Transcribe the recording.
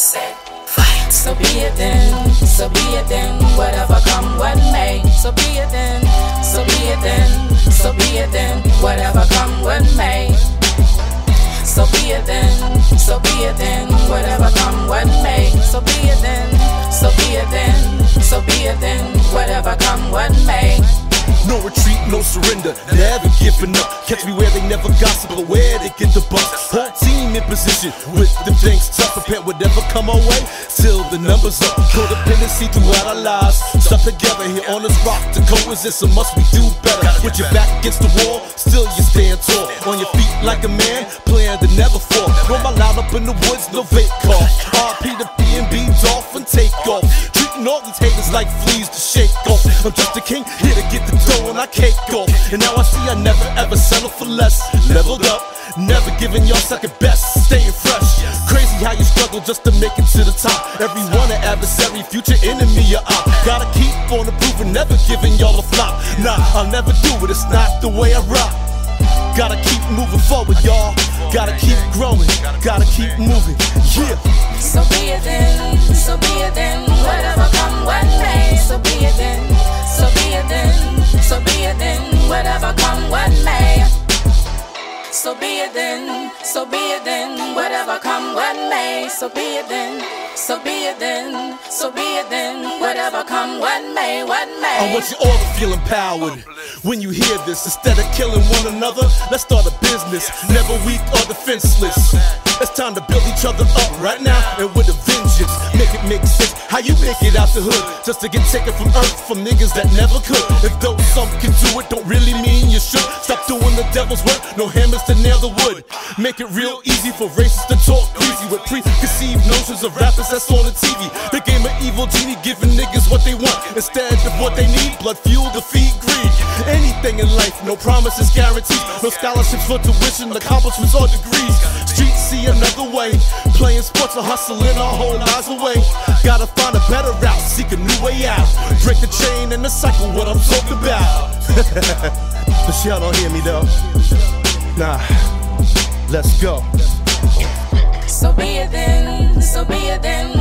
set, fight. So be it then, so be it then, whatever come what may. So be it then, so be it then, so be it then, whatever come what may. So be it then, so be it then, whatever come what may. So be it then, so be it then, so be it then, whatever come what may. No retreat, no surrender, never giving up. Catch me where they never gossip, but where they get the buck. Whole team in position with them things tough. Prepare whatever come our way, till the numbers up. Codependency throughout our lives. Stuck together here on this rock to coexist, so must we do better. With your back against the wall, still you stand tall. On your feet like a man, plan to never All these haters like fleas to shake off. I'm just a king, here to get the dough and I cake off. And now I see I never ever settle for less. Leveled up, never giving y'all second best. Staying fresh. Crazy how you struggle just to make it to the top. Everyone an adversary, future enemy, you're up. Gotta keep on improving, never giving y'all a flop. Nah, I'll never do it, it's not the way I rock. Gotta keep moving forward, y'all. Gotta keep growing, gotta keep moving. Yeah. So be it then, what may. So be it then, so be it then, whatever come what may. So be it then, so be it then, so be it then, whatever come what may, what may. I want you all to feel empowered when you hear this. Instead of killing one another, let's start a business. Never weak or defenseless. It's time to build each other up right now and with a make it out the hood just to get taken from earth from niggas that never could. If though some can do it, don't really mean you should. Stop doing the devil's work. No hammers to nail the wood. Make it real easy for racists to talk crazy with preconceived notions of rappers that's on the TV. The game of evil genie giving niggas what they want instead of what they need. Blood fuel to feed greed. Anything in life, no promises guaranteed. No scholarships for tuition, accomplishments or degrees. See another way. Playing sports or hustling our whole lives away. Gotta find a better route, seek a new way out. Break the chain and the cycle, what I'm talking about. but y'all don't hear me though. Nah, let's go. So be it then, so be it then,